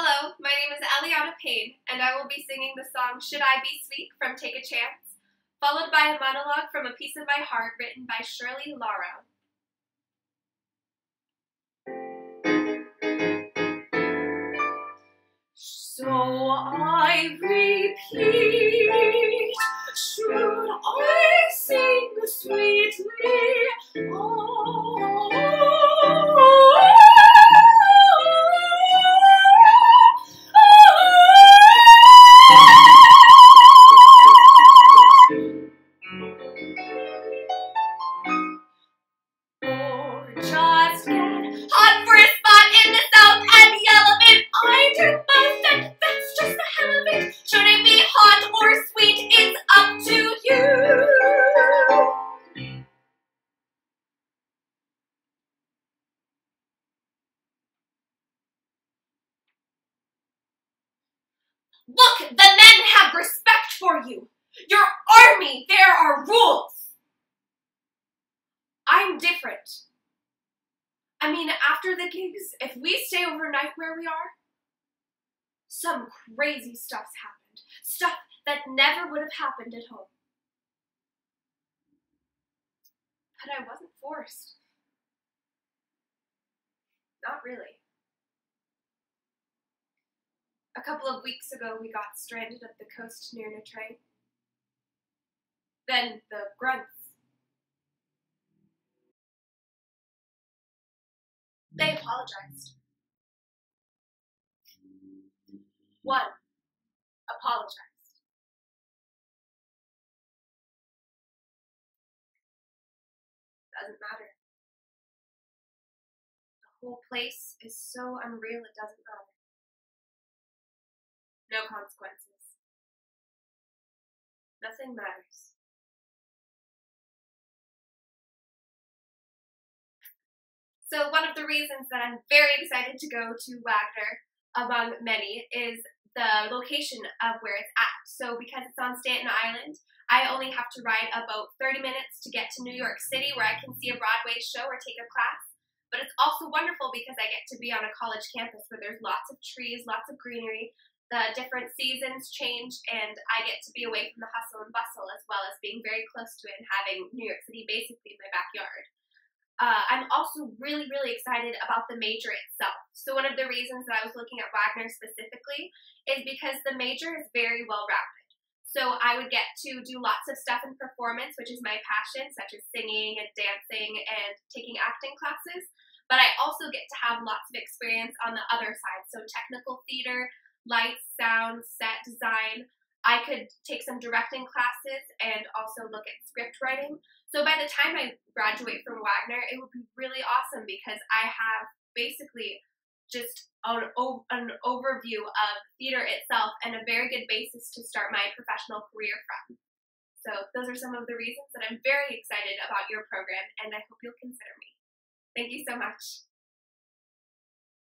Hello, my name is Eliana Payne, and I will be singing the song Should I Be Sweet from Take a Chance, followed by a monologue from A Piece of My Heart written by Shirley Lauro. So I repeat, Look, the men have respect for you. You're army, there are rules. I'm different. I mean, after the gigs, if we stay overnight where we are, some crazy stuff's happened. Stuff that never would have happened at home. But I wasn't forced. Not really. A couple of weeks ago, we got stranded at the coast near Nha Trang. Then the grunts. They apologized. One apologized. Doesn't matter. The whole place is so unreal it doesn't matter. No consequences. Nothing matters. So one of the reasons that I'm very excited to go to Wagner, among many, is the location of where it's at. So because it's on Staten Island, I only have to ride about 30 minutes to get to New York City where I can see a Broadway show or take a class. But it's also wonderful because I get to be on a college campus where there's lots of trees, lots of greenery, the different seasons change, and I get to be away from the hustle and bustle as well as being very close to it and having New York City basically in my backyard. Uh, I'm also really, really excited about the major itself. So, one of the reasons that I was looking at Wagner specifically is because the major is very well rounded. So, I would get to do lots of stuff in performance, which is my passion, such as singing and dancing and taking acting classes. But I also get to have lots of experience on the other side. So, technical theater, lights, sound, set design. I could take some directing classes and also look at script writing. So by the time I graduate from Wagner, it would be really awesome because I have basically just an, an overview of theater itself and a very good basis to start my professional career from. So those are some of the reasons that I'm very excited about your program and I hope you'll consider me. Thank you so much.